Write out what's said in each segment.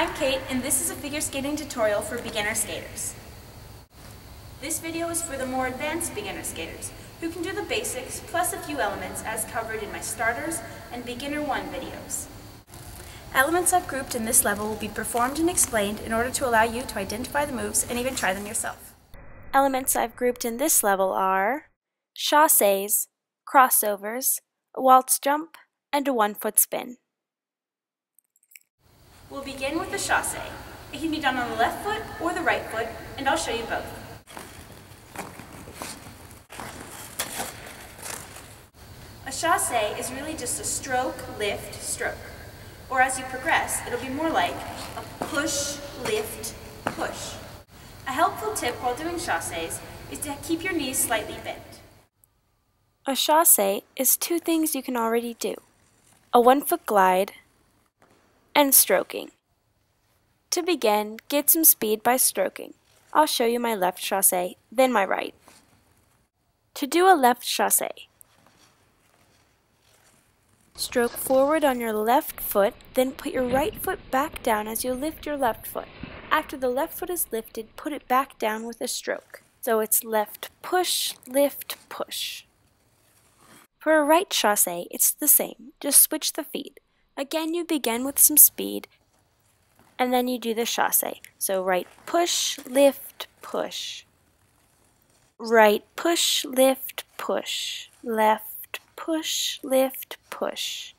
I'm Kate and this is a figure skating tutorial for beginner skaters. This video is for the more advanced beginner skaters who can do the basics plus a few elements as covered in my starters and beginner 1 videos. Elements I've grouped in this level will be performed and explained in order to allow you to identify the moves and even try them yourself. Elements I've grouped in this level are chassés, crossovers, a waltz jump, and a one-foot spin. We'll begin with the chasse. It can be done on the left foot or the right foot, and I'll show you both. A chasse is really just a stroke, lift, stroke. Or as you progress, it'll be more like a push, lift, push. A helpful tip while doing chasses is to keep your knees slightly bent. A chasse is two things you can already do. A one-foot glide and stroking. To begin, get some speed by stroking. I'll show you my left chasse, then my right. To do a left chasse, stroke forward on your left foot, then put your right foot back down as you lift your left foot. After the left foot is lifted, put it back down with a stroke. So it's left push, lift, push. For a right chasse, it's the same, just switch the feet. Again, you begin with some speed, and then you do the chasse. So right push, lift, push. Right push, lift, push. Left push, lift, push.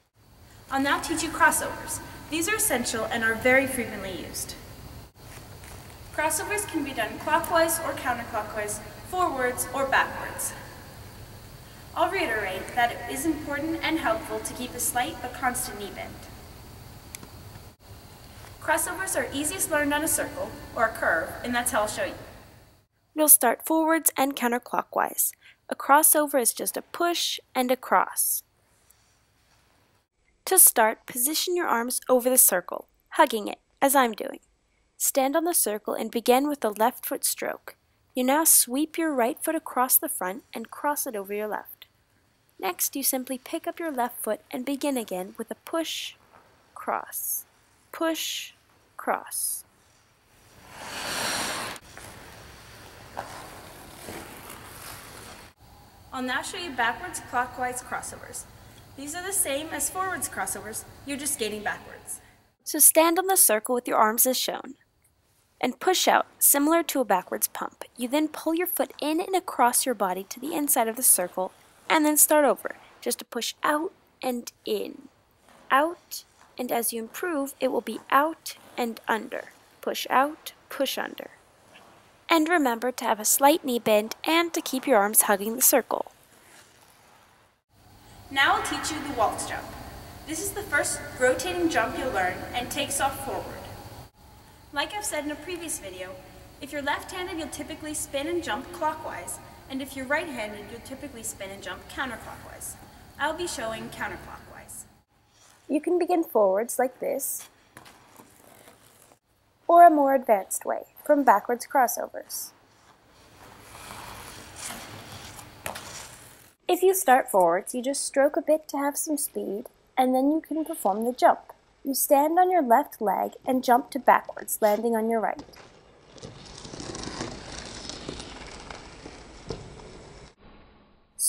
I'll now teach you crossovers. These are essential and are very frequently used. Crossovers can be done clockwise or counterclockwise, forwards or backwards. I'll reiterate that it is important and helpful to keep a slight but constant knee bend. Crossovers are easiest learned on a circle, or a curve, and that's how I'll show you. We'll start forwards and counterclockwise. A crossover is just a push and a cross. To start, position your arms over the circle, hugging it, as I'm doing. Stand on the circle and begin with the left foot stroke. You now sweep your right foot across the front and cross it over your left. Next, you simply pick up your left foot and begin again with a push, cross, push, cross. I'll now show you backwards clockwise crossovers. These are the same as forwards crossovers, you're just skating backwards. So stand on the circle with your arms as shown and push out, similar to a backwards pump. You then pull your foot in and across your body to the inside of the circle and then start over, just to push out and in. Out, and as you improve, it will be out and under. Push out, push under. And remember to have a slight knee bend and to keep your arms hugging the circle. Now I'll teach you the waltz jump. This is the first rotating jump you'll learn and takes off forward. Like I've said in a previous video, if you're left-handed, you'll typically spin and jump clockwise, and if you're right-handed, you'll typically spin and jump counterclockwise. I'll be showing counterclockwise. You can begin forwards like this, or a more advanced way, from backwards crossovers. If you start forwards, you just stroke a bit to have some speed, and then you can perform the jump. You stand on your left leg and jump to backwards, landing on your right.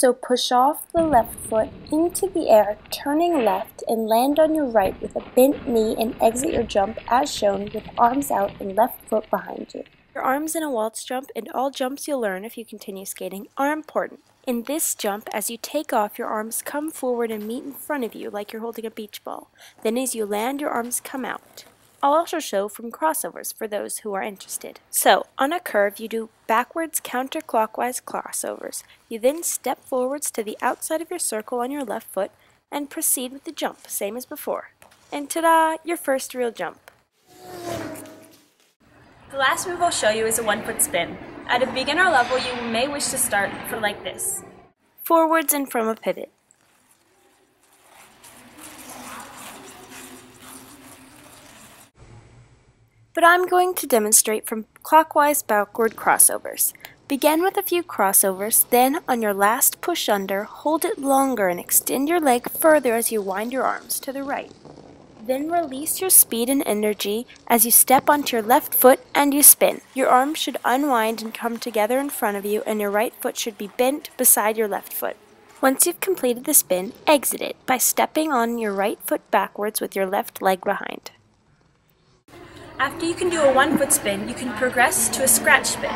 So push off the left foot into the air, turning left and land on your right with a bent knee and exit your jump as shown with arms out and left foot behind you. Your arms in a waltz jump and all jumps you'll learn if you continue skating are important. In this jump, as you take off, your arms come forward and meet in front of you like you're holding a beach ball. Then as you land, your arms come out. I'll also show from crossovers for those who are interested. So, on a curve, you do backwards counterclockwise crossovers. You then step forwards to the outside of your circle on your left foot and proceed with the jump, same as before. And ta-da, your first real jump. The last move I'll show you is a one-foot spin. At a beginner level, you may wish to start for like this. Forwards and from a pivot. But I'm going to demonstrate from clockwise backward crossovers. Begin with a few crossovers, then on your last push under, hold it longer and extend your leg further as you wind your arms to the right. Then release your speed and energy as you step onto your left foot and you spin. Your arms should unwind and come together in front of you and your right foot should be bent beside your left foot. Once you've completed the spin, exit it by stepping on your right foot backwards with your left leg behind. After you can do a one foot spin, you can progress to a scratch spin.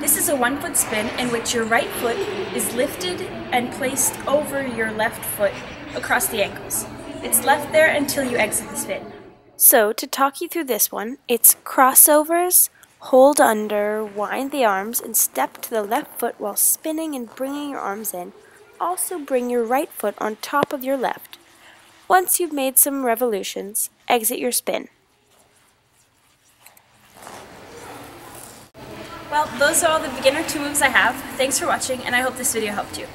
This is a one foot spin in which your right foot is lifted and placed over your left foot across the ankles. It's left there until you exit the spin. So, to talk you through this one, it's crossovers, hold under, wind the arms, and step to the left foot while spinning and bringing your arms in. Also, bring your right foot on top of your left. Once you've made some revolutions, exit your spin. Well, those are all the beginner two moves I have. Thanks for watching, and I hope this video helped you.